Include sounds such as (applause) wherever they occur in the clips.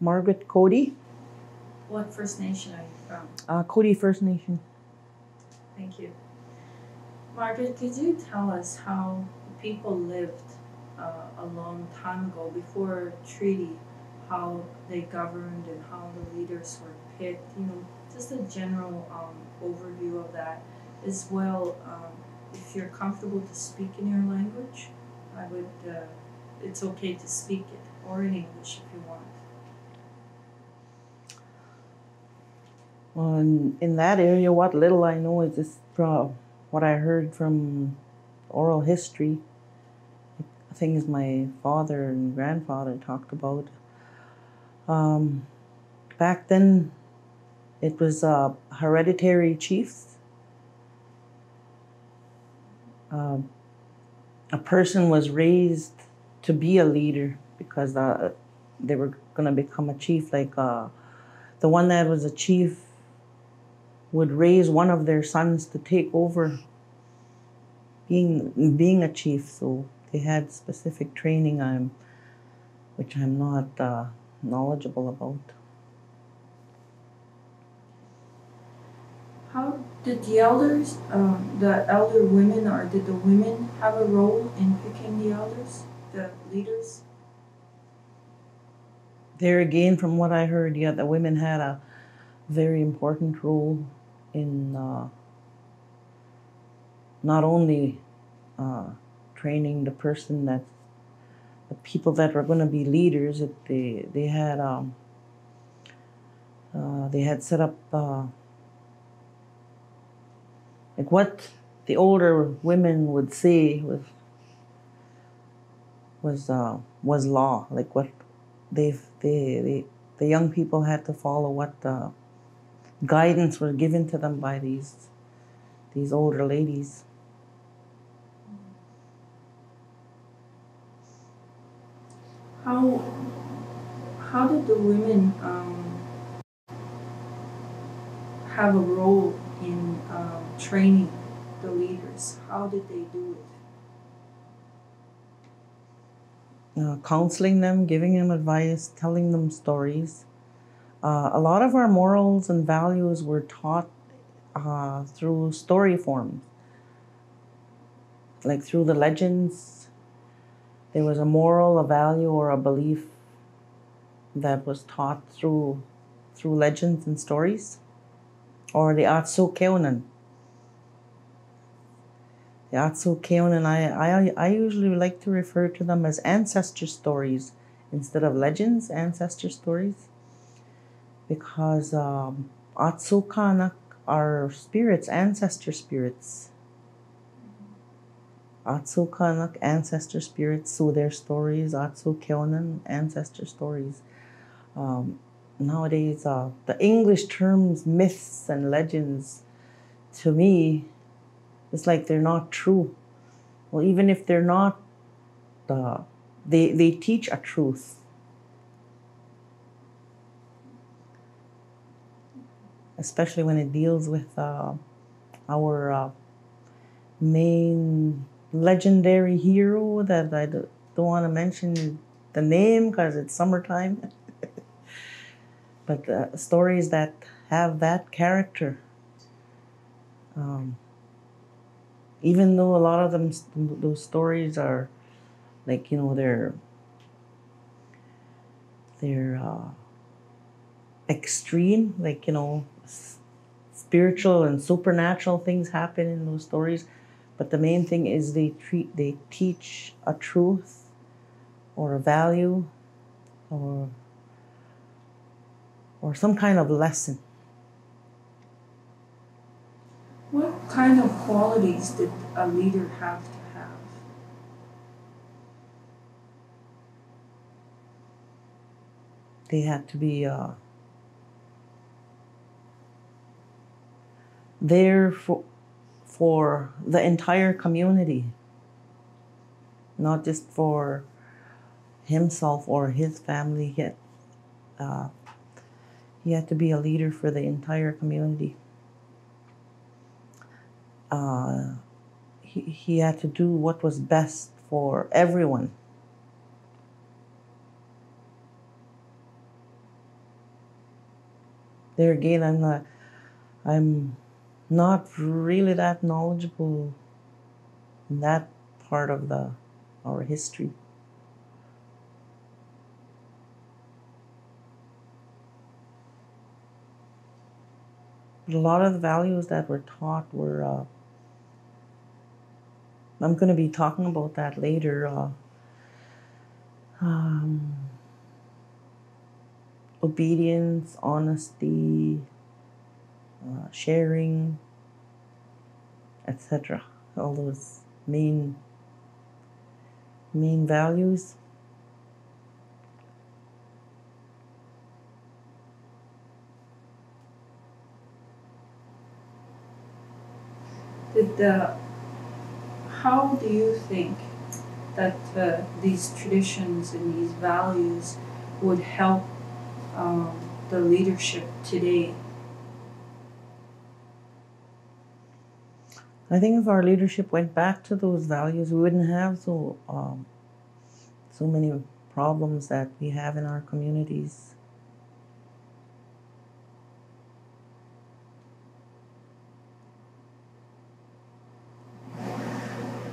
Margaret Cote, What First Nation are you from? uh, Cote First Nation. Thank you. Margaret, could you tell us how the people lived uh, a long time ago before treaty, how they governed and how the leaders were picked? You know, just a general um, overview of that, as well. Um, if you're comfortable to speak in your language, I would. Uh, it's okay to speak it or in English if you want. In, that area, what little I know is just from what I heard from oral history, things my father and grandfather talked about. Um, back then, it was uh, hereditary chiefs. Um, a person was raised to be a leader because uh, they were going to become a chief. Like uh, the one that was a chief would raise one of their sons to take over being being a chief. So they had specific training, I'm, which I'm not uh, knowledgeable about. How did the elders, um, the elder women, or did the women have a role in picking the elders, the leaders? There again, from what I heard, yeah, the women had a very important role in uh, not only uh, training the person that the people that were going to be leaders. It, they they had um, uh, they had set up uh, like what the older women would say was was uh, was law. Like what they they they the young people had to follow what the guidance was given to them by these these older ladies. How how did the women um, have a role in um, training the leaders? How did they do it? uh, counseling them, giving them advice, telling them stories. Uh, a lot of our morals and values were taught uh, through story forms, like through the legends. There was a moral, a value, or a belief that was taught through through legends and stories, or the Atsu Keonan. The Atsu Keonan, I, I, I usually like to refer to them as ancestor stories instead of legends, ancestor stories, because um, Atsu Kanak are spirits, ancestor spirits. Atsu Kanak, ancestor spirits, so their stories, Atsu Keonan, ancestor stories. Um, nowadays, uh, the English terms myths and legends, to me, it's like they're not true. Well, even if they're not, uh, they they teach a truth. Especially when it deals with uh, our uh, main legendary hero that I don't, want to mention the name because it's summertime. (laughs) but uh, stories that have that character. Um, even though a lot of them those stories are like you know they're they're uh, extreme like you know spiritual and supernatural things happen in those stories but the main thing is they treat they teach a truth or a value or or some kind of lesson What kind of qualities did a leader have to have? they had to be uh, there for for the entire community, not just for himself or his family. Yet, uh, he had to be a leader for the entire community. Uh, he, he had to do what was best for everyone. there again, I'm not, I'm not really that knowledgeable in that part of the our history. But a lot of the values that were taught were. Uh, I'm going to be talking about that later. Uh, um, obedience, honesty, uh, sharing, etc. All those main main values. Did the how do you think that uh, these traditions and these values would help um, the leadership today? I think if our leadership went back to those values, we wouldn't have so um, so many problems that we have in our communities.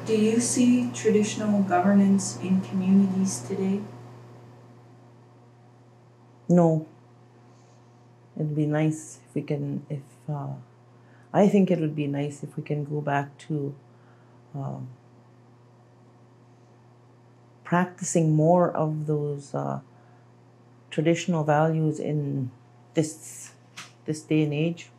Do you see traditional governance in communities today? No. It'd be nice if we can, if uh, I think it would be nice if we can go back to um, practicing more of those uh, traditional values in this this day and age.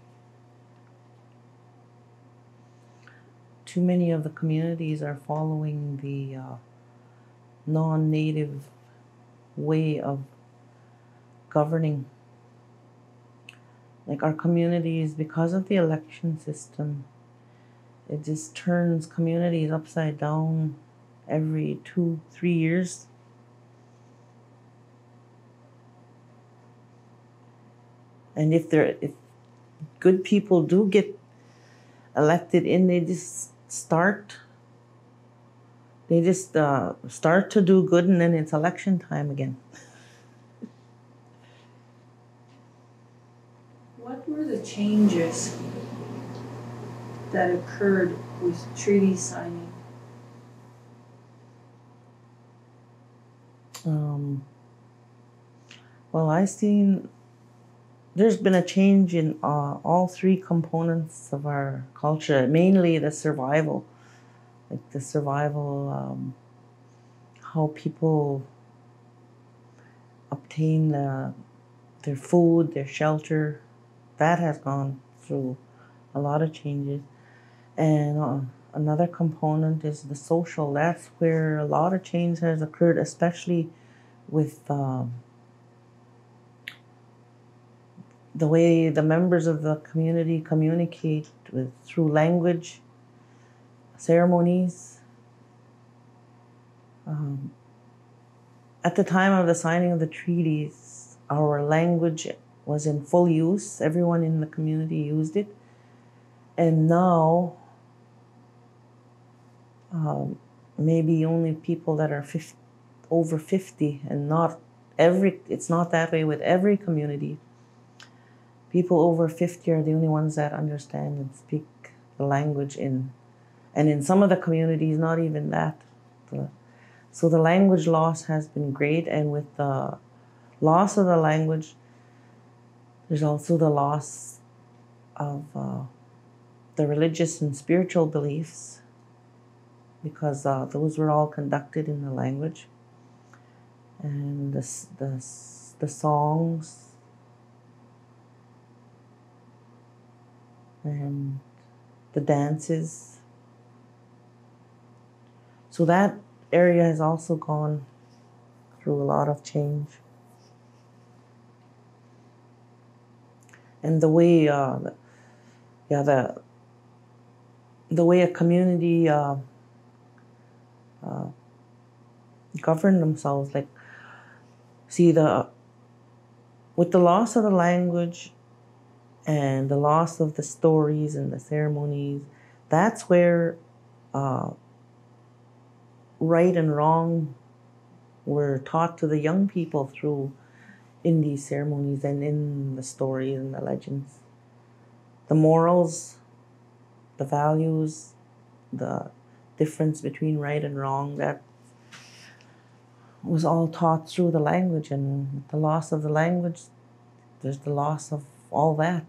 too many of the communities are following the uh, non native way of governing. Like our communities, because of the election system, it just turns communities upside down every two, three years. And if there, if good people do get elected in, they just start they just uh, start to do good and then it's election time again (laughs) what were the changes that occurred with treaty signing um, well I've seen there's been a change in uh, all three components of our culture, mainly the survival, like the survival, um, how people obtain uh, their food, their shelter. That has gone through a lot of changes. And uh, another component is the social. That's where a lot of change has occurred, especially with. Um, the way the members of the community communicate with through language, ceremonies. Um, at the time of the signing of the treaties, our language was in full use. Everyone in the community used it. And now, um, maybe only people that are 50, over 50 and not every, it's not that way with every community people over 50 are the only ones that understand and speak the language in and in some of the communities not even that so the language loss has been great and with the loss of the language there's also the loss of uh, the religious and spiritual beliefs because uh, those were all conducted in the language and the, the, the songs and the dances. So that area has also gone through a lot of change. And the way, uh, yeah, the the way a community uh, uh, govern themselves, like, see the with the loss of the language and the loss of the stories and the ceremonies, that's where uh, right and wrong were taught to the young people through in these ceremonies and in the stories and the legends. The morals, the values, the difference between right and wrong, that was all taught through the language, and the loss of the language, there's the loss of all that.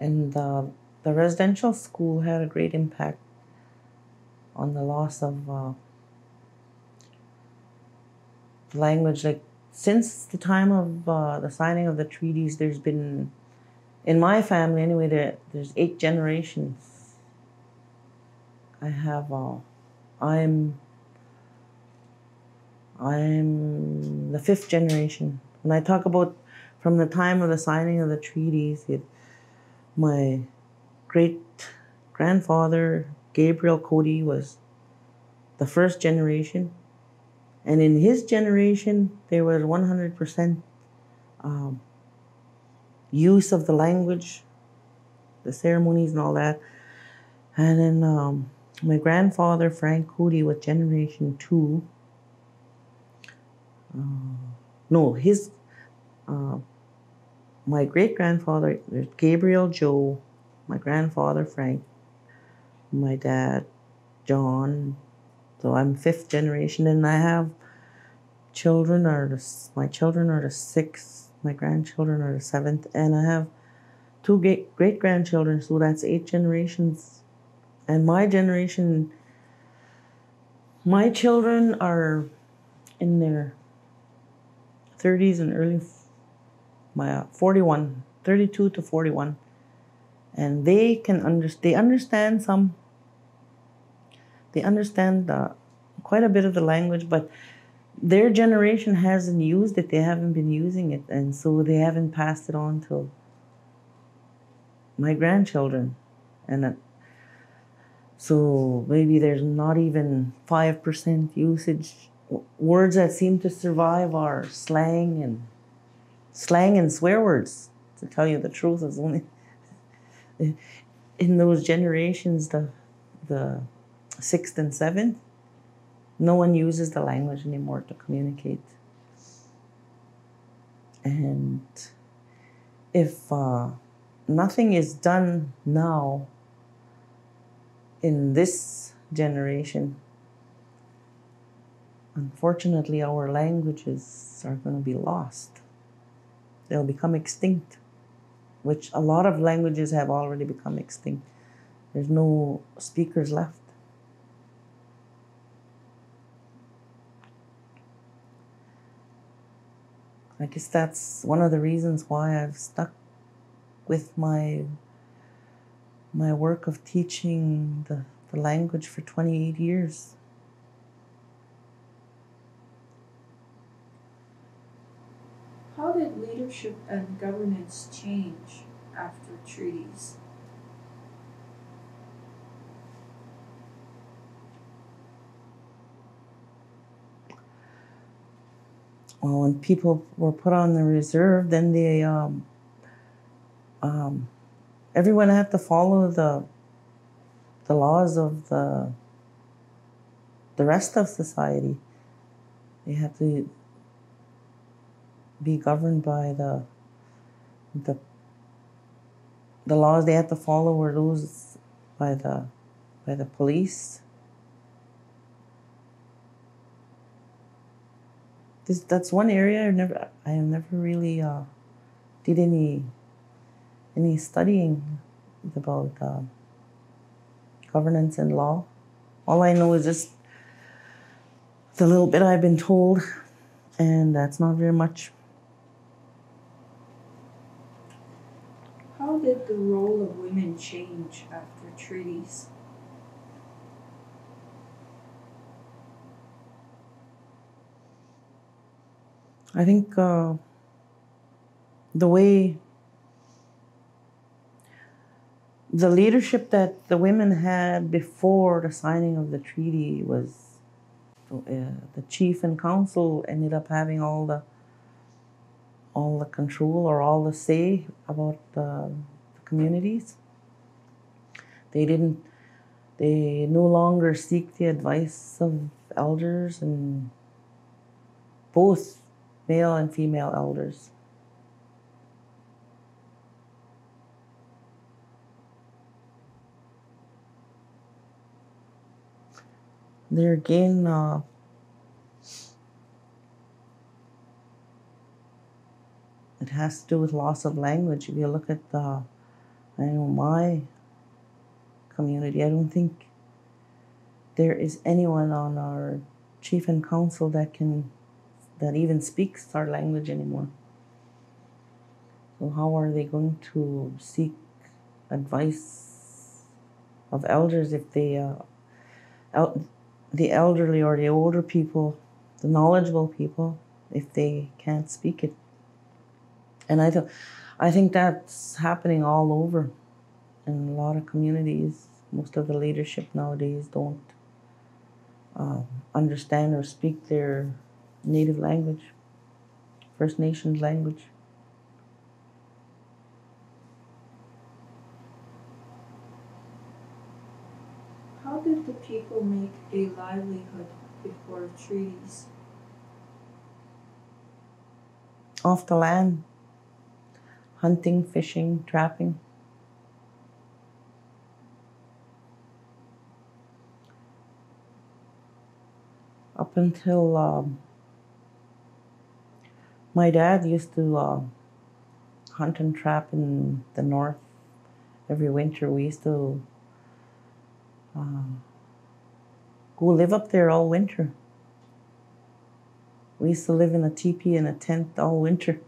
And uh, the residential school had a great impact on the loss of uh, language. Like since the time of uh, the signing of the treaties, there's been, in my family anyway, there, there's eight generations. I have, uh, I'm, I'm the fifth generation. When I talk about from the time of the signing of the treaties, it, my great grandfather Gabriel Cote was the first generation. And in his generation, there was 100% um, use of the language, the ceremonies, and all that. And then um, my grandfather, Frank Cote, was generation two. Uh, no, his, uh, my great grandfather, Gabriel Joe, my grandfather, Frank, my dad, John. So I'm fifth generation, and I have children are the, my children are the sixth, my grandchildren are the seventh, and I have two great great grandchildren. So that's eight generations, and my generation. My children are in their 30s and early my uh, 41 32 to 41 and they can understand they understand some they understand uh, quite a bit of the language, but their generation hasn't used it. They haven't been using it, and so they haven't passed it on to my grandchildren, and uh, so maybe there's not even five percent usage. Words that seem to survive are slang and slang and swear words. To tell you the truth, is only (laughs) in those generations the the sixth and seventh, no one uses the language anymore to communicate. And if uh, nothing is done now in this generation, unfortunately, our languages are going to be lost. They'll become extinct, which a lot of languages have already become extinct. There's no speakers left. I guess that's one of the reasons why I've stuck with my my work of teaching the, the language for 28 years. How did leadership and governance change after treaties? Well, when people were put on the reserve, then they um, um, everyone had to follow the the laws of the the rest of society. They had to be governed by the the the laws they had to follow were those by the by the police this that's one area I've never I never really uh, did any any studying about uh, governance and law. All I know is just the little bit I've been told, and that's not very much. How did the role of women change after treaties? I think uh, the way the leadership that the women had before the signing of the treaty was uh, the chief and council ended up having all the all the control or all the say about the, the communities. They didn't. They no longer seek the advice of elders and both male and female elders. There again, uh, it has to do with loss of language. If you look at the, I know my community, I don't think there is anyone on our chief and council that can that even speaks our language anymore. So how are they going to seek advice of elders if they uh, el- the elderly or the older people, the knowledgeable people, if they can't speak it? And I, th- I think that's happening all over in a lot of communities. Most of the leadership nowadays don't uh, understand or speak their native language, First Nations language. How did the people make a livelihood before treaties? Off the land, hunting, fishing, trapping. Up until um, my dad used to uh, hunt and trap in the north every winter. We used to uh, go live up there all winter. We used to live in a teepee in a tent all winter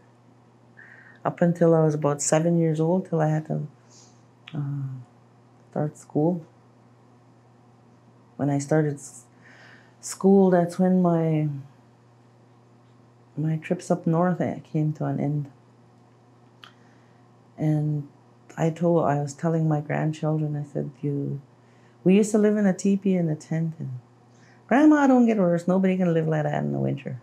up until I was about seven years old, till I had to uh, start school. When I started school, that's when my my trips up north uh, came to an end. And I told, I was telling my grandchildren, I said, "You, we used to live in a teepee in a tent, and Grandma, don't get worse. Nobody can live like that in the winter."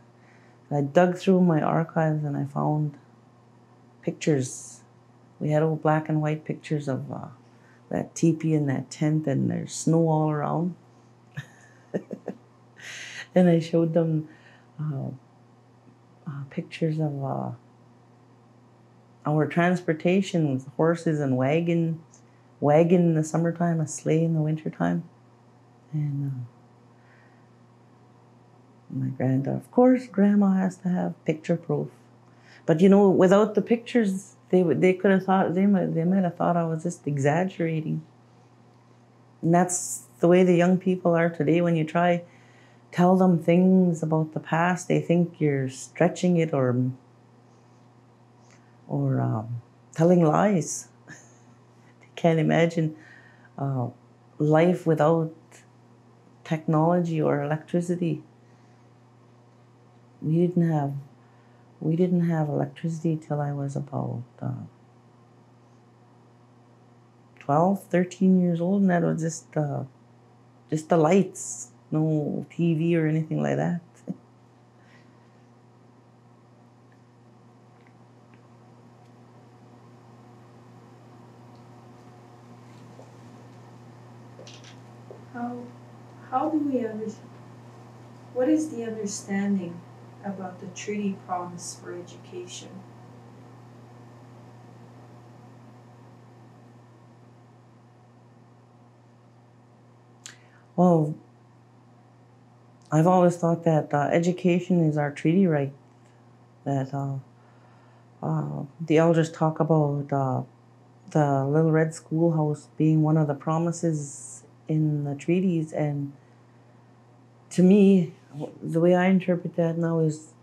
And I dug through my archives and I found pictures. We had old black and white pictures of uh, that teepee and that tent, and there's snow all around. (laughs) and I showed them uh, uh, pictures of uh, our transportation with horses and wagon, wagon in the summertime, a sleigh in the wintertime. And uh, my granddaughter, of course, grandma has to have picture proof. But you know, without the pictures, they would they could have thought they might they might have thought I was just exaggerating. And that's the way the young people are today. When you try tell them things about the past, they think you're stretching it or or um, telling lies. (laughs) they can't imagine uh, life without technology or electricity. We didn't have we didn't have electricity till I was about uh, 12, 13 years old, and that was just uh, just the lights, no TV or anything like that. How how do we understand? what is the understanding about the treaty promise for education? Well, I've always thought that uh, education is our treaty right. That uh, uh, the elders talk about uh, the Little Red Schoolhouse being one of the promises in the treaties, and to me, the way I interpret that now is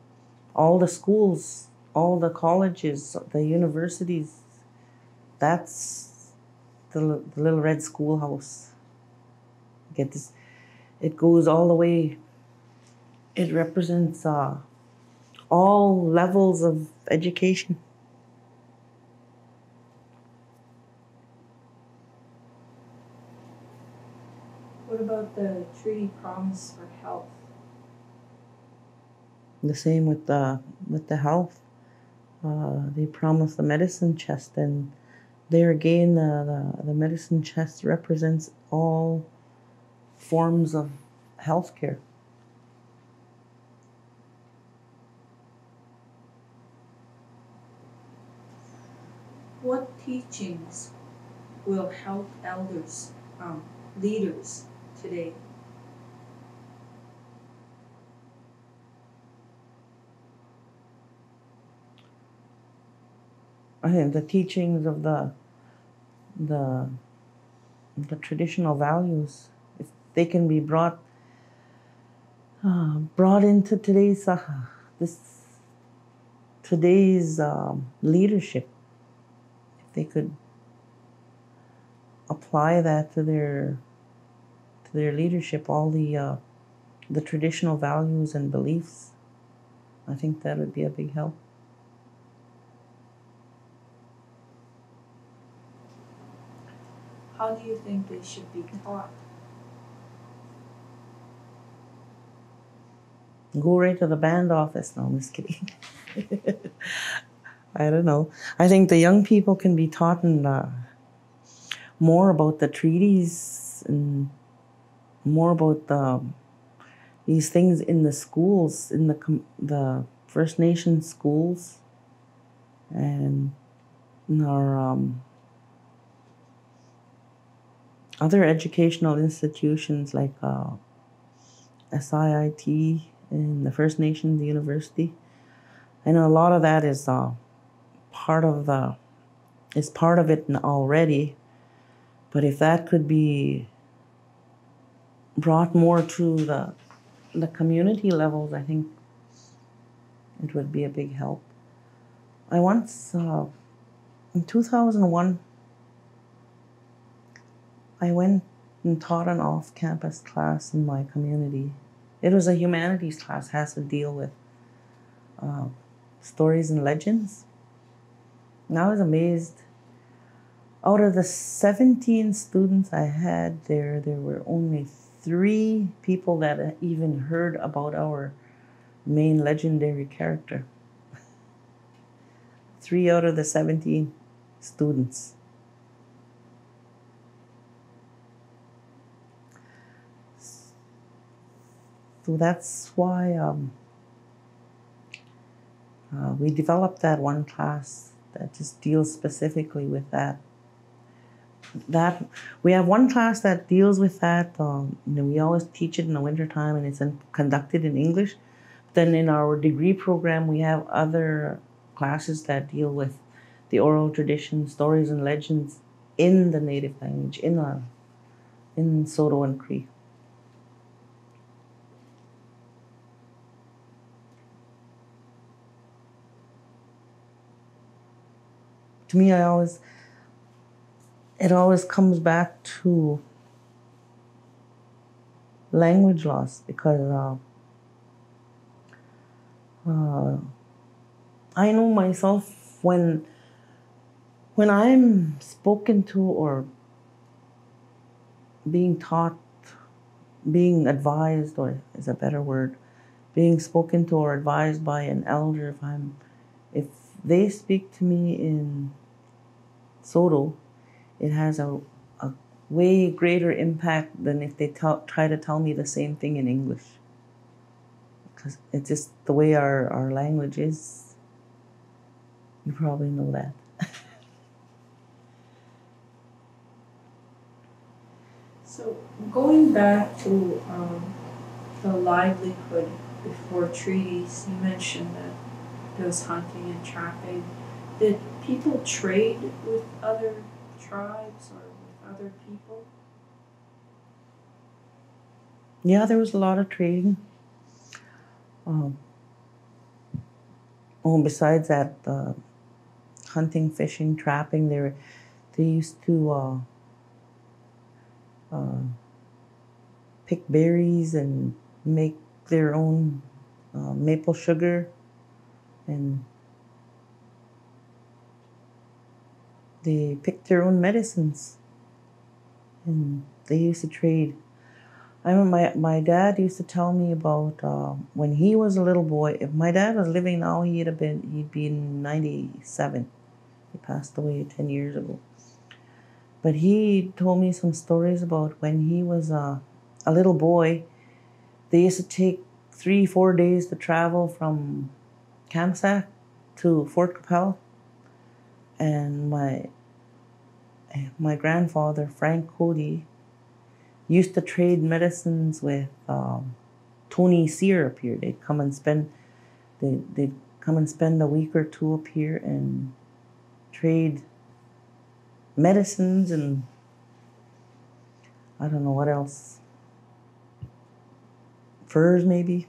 all the schools, all the colleges, the universities. That's the, the Little Red Schoolhouse. Get this? It goes all the way. It represents uh, all levels of education. What about the treaty promise for health? The same with the with the health. Uh, they promise the medicine chest, and there again, the, the, the medicine chest represents all forms of healthcare. what teachings will help elders, um, leaders today? I think the teachings of the the the traditional values, if they can be brought uh, brought into today's uh, this today's um, leadership, they could apply that to their to their leadership, all the uh, the traditional values and beliefs, I think that would be a big help. How do you think they should be taught? Go right to the band office. No, I'm just kidding. (laughs) I don't know. I think the young people can be taught in, uh, more about the treaties and more about the, these things in the schools, in the the First Nation schools, and in our um, other educational institutions like uh, SIIT and the First Nations University. Know a lot of that is uh, part of the is part of it already, but if that could be brought more to the the community levels, I think it would be a big help. I once uh, in two thousand one I went and taught an off campus class in my community. It was a humanities class, has to deal with uh, stories and legends. And I was amazed. Out of the 17 students I had there, there were only three people that even heard about our main legendary character. (laughs) three out of the 17 students. So that's why um, uh, we developed that one class that just deals specifically with that. That we have one class that deals with that. Um, you know, we always teach it in the wintertime and it's in, conducted in English. Then in our degree program, we have other classes that deal with the oral tradition, stories and legends in the native language, in our, in Saulteaux and Cree. To me, I always, it always comes back to language loss because uh, uh, I know myself when when I'm spoken to or being taught, being advised, or is a better word, being spoken to or advised by an elder, if I'm if they speak to me in Saulteaux. it has a, a way greater impact than if they try to tell me the same thing in English. Because it's just the way our, our language is. You probably know that. (laughs) so, going back to um, the livelihood before treaties, you mentioned that was hunting and trapping. Did people trade with other tribes or with other people? Yeah, there was a lot of trading. Um, oh, besides that, uh, hunting, fishing, trapping, they were, they used to uh, uh, pick berries and make their own uh, maple sugar and they picked their own medicines and they used to trade. I remember my, my dad used to tell me about uh, when he was a little boy. If my dad was living now, he'd have been he'd be 97. He passed away 10 years ago. But he told me some stories about when he was uh, a little boy. They used to take three, four days to travel from Kamsack to Fort Qu'Appelle and my my grandfather Frank Cote used to trade medicines with um, Tony Sear up here. They'd come and spend they they'd come and spend a week or two up here and trade medicines and I don't know what else. Furs maybe.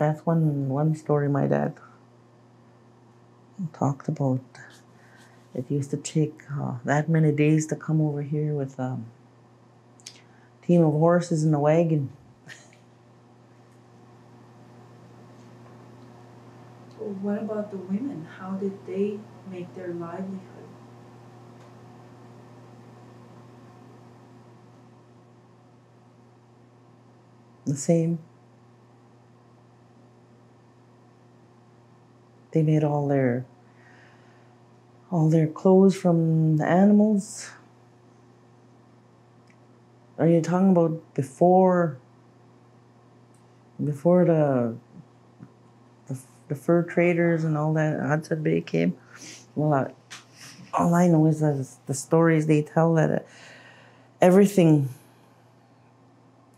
That's one one story my dad talked about. It used to take uh, that many days to come over here with a team of horses in a wagon. what about the women? How did they make their livelihood? The same. They made all their all their clothes from the animals. Are you talking about before before the the, the fur traders and all that Hudson Bay came? Well, I, all I know is that the stories they tell that uh, everything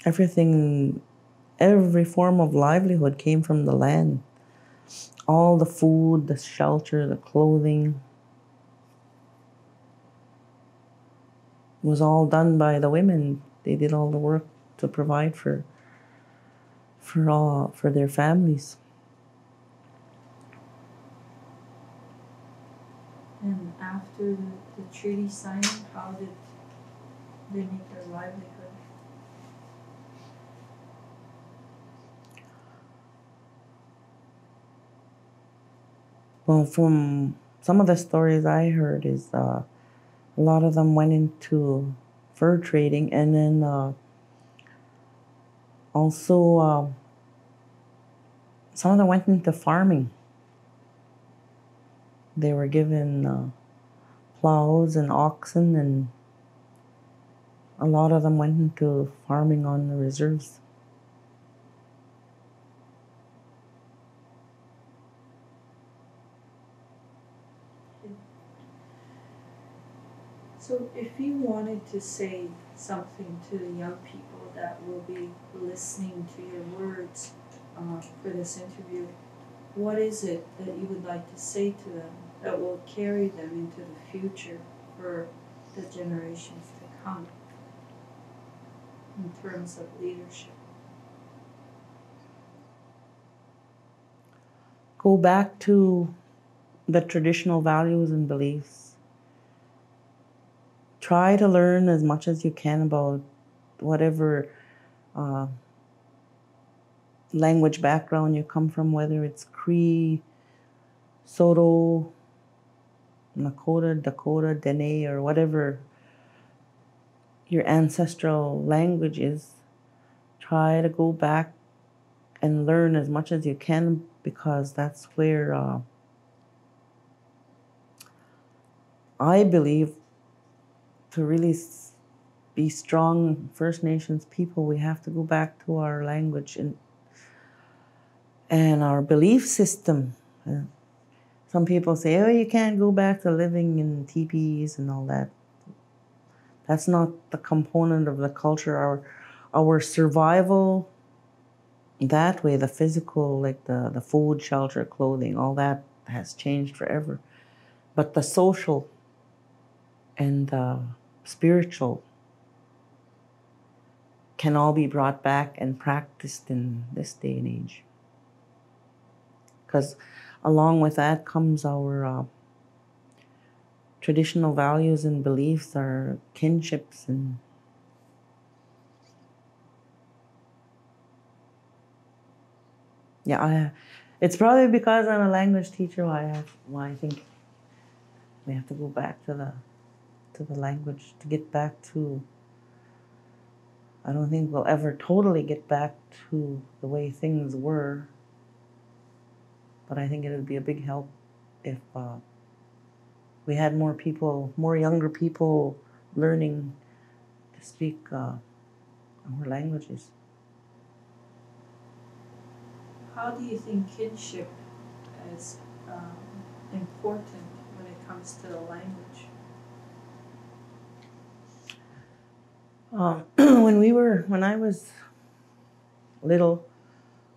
everything every form of livelihood came from the land all the food, the shelter, the clothing was all done by the women. They did all the work to provide for for all for their families. And after the, treaty signing, how did they make their livelihood? Well, from some of the stories I heard, is uh, a lot of them went into fur trading, and then uh, also uh, some of them went into farming. They were given uh, plows and oxen, and a lot of them went into farming on the reserves. So, if you wanted to say something to the young people that will be listening to your words uh, for this interview, what is it that you would like to say to them that will carry them into the future for the generations to come in terms of leadership? Go back to the traditional values and beliefs try to learn as much as you can about whatever uh, language background you come from, whether it's Cree, Saulteaux, Nakota, Dakota, Dene, or whatever your ancestral language is. Try to go back and learn as much as you can because that's where uh, I believe to really be strong First Nations people, we have to go back to our language and and our belief system. Uh, some people say, "Oh, you can't go back to living in teepees and all that." That's not the component of the culture. Our our survival that way, the physical, like the, the food, shelter, clothing, all that has changed forever. But the social and the spiritual can all be brought back and practiced in this day and age. Because along with that comes our uh, traditional values and beliefs, our kinships and yeah, I, it's probably because I'm a language teacher why I why I think we have to go back to the to the language to get back to. I don't think we'll ever totally get back to the way things were, but I think it would be a big help if uh, we had more people, more younger people learning to speak uh, our languages. How do you think kinship is um, important when it comes to the language? Um, (clears throat) when we were, when I was little,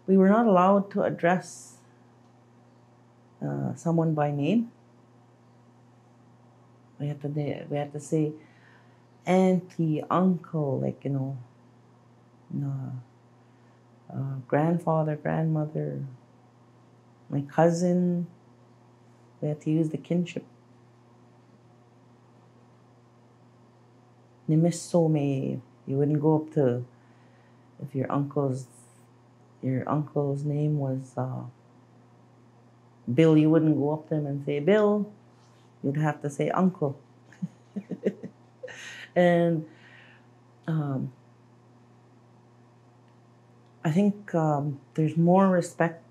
we were not allowed to address uh, someone by name. We had to we had to say auntie, uncle, like you know, no, uh, grandfather, grandmother, my cousin. We had to use the kinship. Nimisome. You wouldn't go up to if your uncle's your uncle's name was uh, Bill. You wouldn't go up to him and say Bill. You'd have to say uncle. (laughs) and um, I think um, there's more respect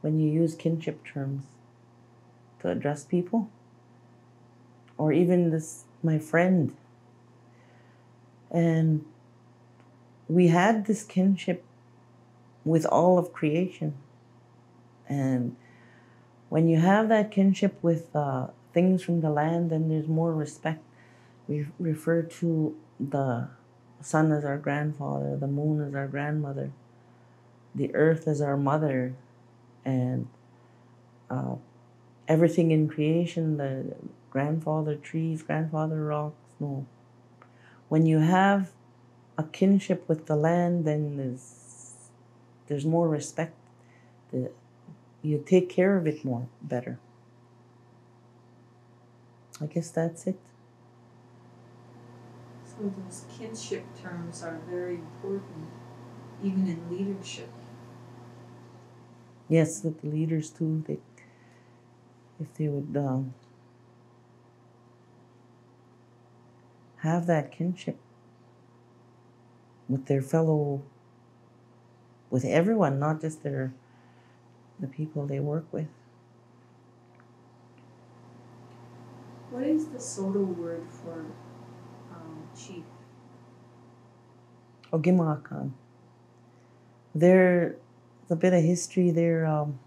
when you use kinship terms to address people, or even this my friend and we had this kinship with all of creation. And when you have that kinship with uh, things from the land, then there's more respect. We refer to the sun as our grandfather, the moon as our grandmother, the earth as our mother, and uh, everything in creation the grandfather trees, grandfather rocks, no, when you have a kinship with the land, then there's, there's more respect. The, you take care of it more, better. I guess that's it. So those kinship terms are very important, even in leadership. Yes, with the leaders too. They, if they would um, have that kinship with their fellow, with everyone, not just their, the people they work with. What is the Saulteaux word for um, chief? Ogimakan. There's a bit of history there. Um,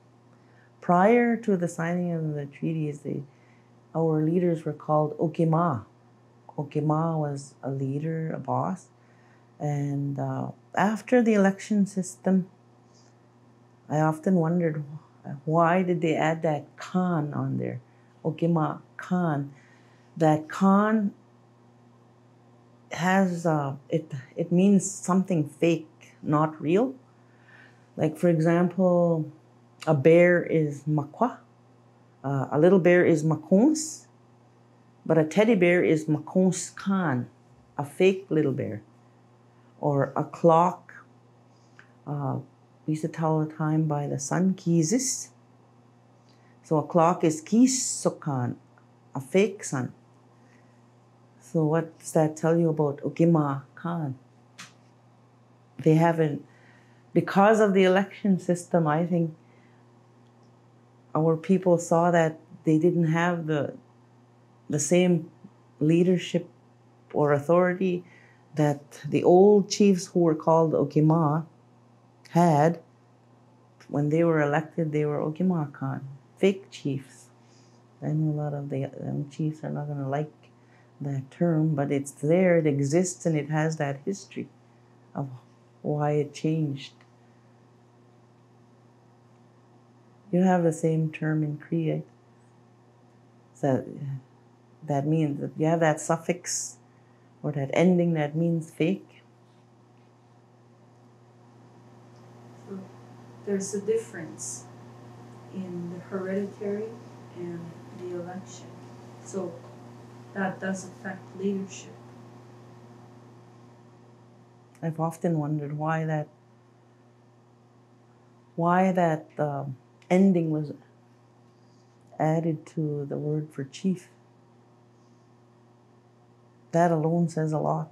prior to the signing of the treaties, they, our leaders were called Okima. Okima was a leader, a boss. And uh, after the election system, I often wondered why did they add that Khan on there? Okima Khan. That Khan has uh, it. It means something fake, not real. Like for example, a bear is makwa, uh, a little bear is makons, but a teddy bear is Makons Khan, a fake little bear. Or a clock. Uh, we tell the time by the sun, Kizis. So a clock is Kisokan, a fake sun. So what does that tell you about Okima Khan? They haven't, because of the election system, I think our people saw that they didn't have the the same leadership or authority that the old chiefs who were called Okima had when they were elected, they were Okima Khan, fake chiefs. I know a lot of the um, chiefs are not going to like that term, but it's there, it exists, and it has that history of why it changed. You have the same term in Cree. So that means that you have that suffix or that ending that means fake. So there's a difference in the hereditary and the election. So that does affect leadership. I've often wondered why that why that um, ending was added to the word for chief. That alone says a lot.